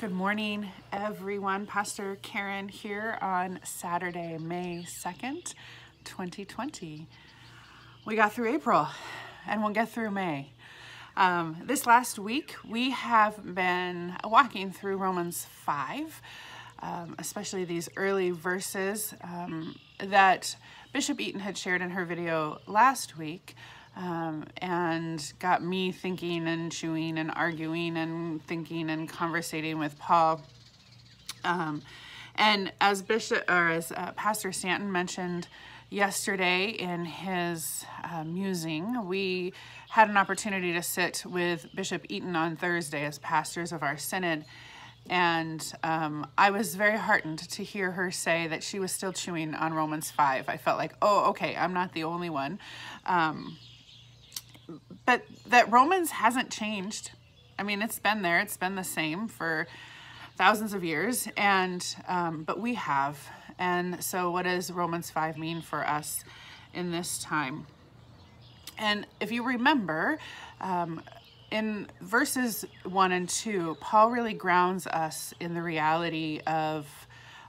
Good morning, everyone. Pastor Karen here on Saturday, May 2nd, 2020. We got through April and we'll get through May. Um, this last week, we have been walking through Romans 5, um, especially these early verses um, that Bishop Eaton had shared in her video last week um, and got me thinking and chewing and arguing and thinking and conversating with Paul. Um, and as Bishop or as uh, Pastor Stanton mentioned yesterday in his uh, musing, we had an opportunity to sit with Bishop Eaton on Thursday as pastors of our synod. And um, I was very heartened to hear her say that she was still chewing on Romans 5. I felt like, oh, okay, I'm not the only one. Um, but that Romans hasn't changed. I mean, it's been there. It's been the same for thousands of years, and um, but we have. And so, what does Romans five mean for us in this time? And if you remember, um, in verses one and two, Paul really grounds us in the reality of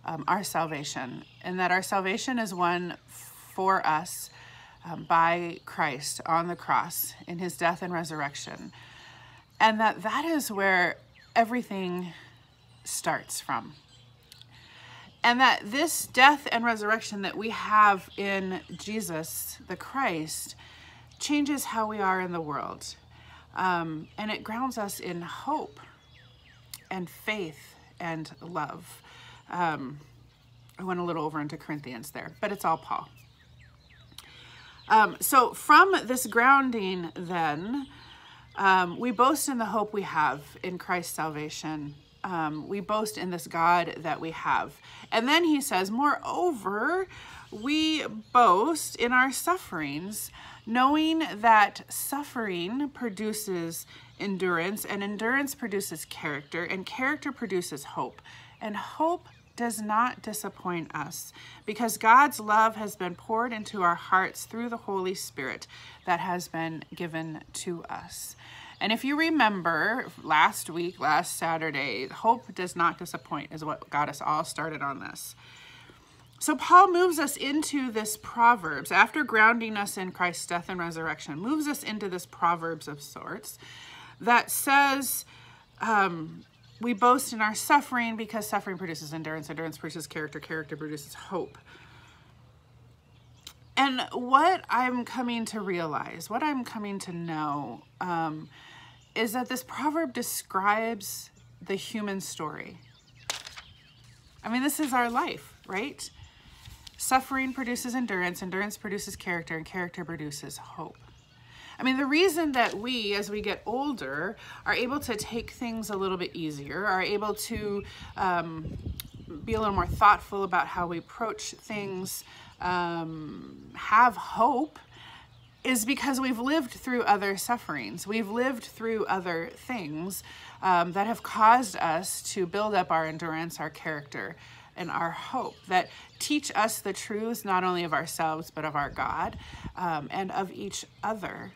um, our salvation, and that our salvation is won for us um, by Christ on the cross in his death and resurrection. And that that is where everything starts from. And that this death and resurrection that we have in Jesus, the Christ, changes how we are in the world. Um, and it grounds us in hope and faith and love. Um, I went a little over into Corinthians there, but it's all Paul. Um, so from this grounding then, um, we boast in the hope we have in Christ's salvation. Um, we boast in this God that we have. And then he says, moreover, we boast in our sufferings, knowing that suffering produces endurance, and endurance produces character, and character produces hope. And hope does not disappoint us because God's love has been poured into our hearts through the Holy Spirit that has been given to us. And if you remember last week, last Saturday, hope does not disappoint is what got us all started on this. So Paul moves us into this Proverbs, after grounding us in Christ's death and resurrection, moves us into this Proverbs of sorts that says, um, we boast in our suffering because suffering produces endurance, endurance produces character, character produces hope. And what I'm coming to realize, what I'm coming to know, um, is that this proverb describes the human story. I mean, this is our life, right? Suffering produces endurance, endurance produces character, and character produces hope. I mean, the reason that we, as we get older, are able to take things a little bit easier, are able to um, be a little more thoughtful about how we approach things, um, have hope, is because we've lived through other sufferings. We've lived through other things um, that have caused us to build up our endurance, our character, and our hope that teach us the truths not only of ourselves but of our God um, and of each other.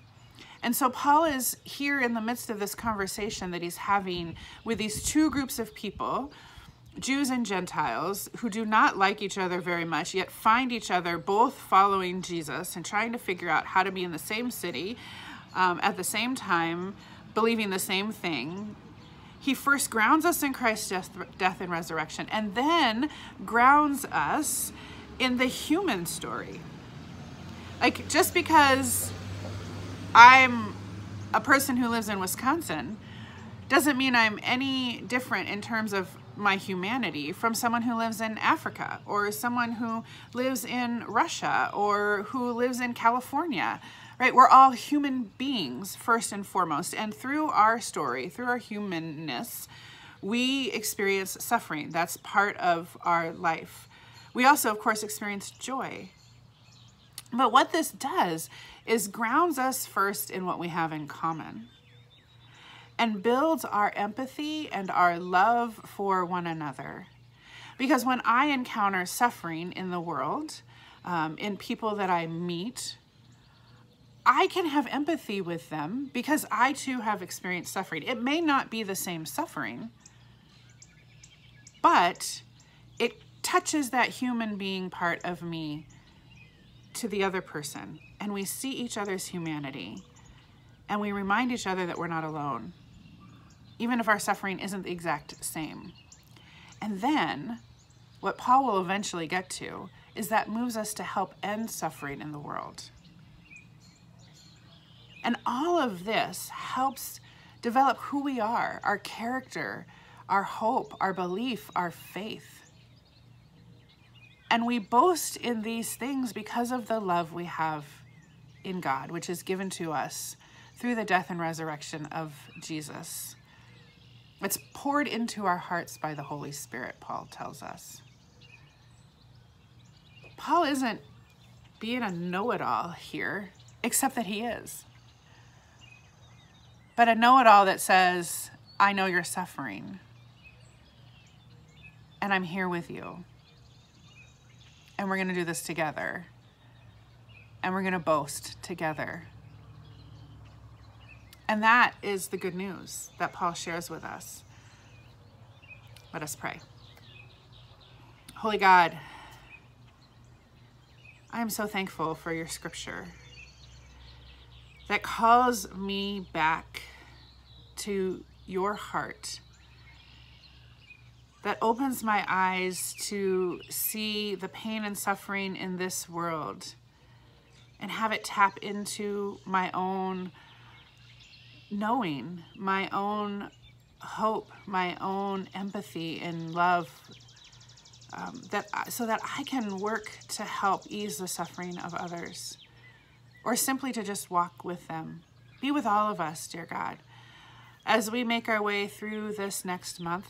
And so Paul is here in the midst of this conversation that he's having with these two groups of people, Jews and Gentiles, who do not like each other very much, yet find each other both following Jesus and trying to figure out how to be in the same city um, at the same time, believing the same thing. He first grounds us in Christ's death, death and resurrection, and then grounds us in the human story. Like, just because I'm a person who lives in Wisconsin doesn't mean I'm any different in terms of my humanity from someone who lives in Africa or someone who lives in Russia or who lives in California, right? We're all human beings first and foremost. And through our story, through our humanness, we experience suffering. That's part of our life. We also, of course, experience joy. But what this does is grounds us first in what we have in common and builds our empathy and our love for one another. Because when I encounter suffering in the world, um, in people that I meet, I can have empathy with them because I too have experienced suffering. It may not be the same suffering, but it touches that human being part of me to the other person. And we see each other's humanity. And we remind each other that we're not alone, even if our suffering isn't the exact same. And then, what Paul will eventually get to is that moves us to help end suffering in the world. And all of this helps develop who we are, our character, our hope, our belief, our faith. And we boast in these things because of the love we have in God, which is given to us through the death and resurrection of Jesus. It's poured into our hearts by the Holy Spirit, Paul tells us. Paul isn't being a know it all here, except that he is. But a know it all that says, I know you're suffering, and I'm here with you, and we're going to do this together, and we're going to boast together. And that is the good news that Paul shares with us. Let us pray. Holy God, I am so thankful for your scripture that calls me back to your heart, that opens my eyes to see the pain and suffering in this world and have it tap into my own knowing, my own hope, my own empathy and love um, that so that I can work to help ease the suffering of others or simply to just walk with them. Be with all of us, dear God, as we make our way through this next month.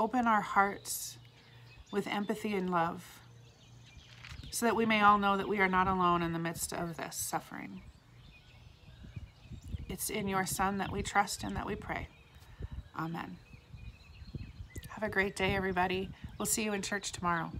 Open our hearts with empathy and love so that we may all know that we are not alone in the midst of this suffering. It's in your Son that we trust and that we pray. Amen. Have a great day, everybody. We'll see you in church tomorrow.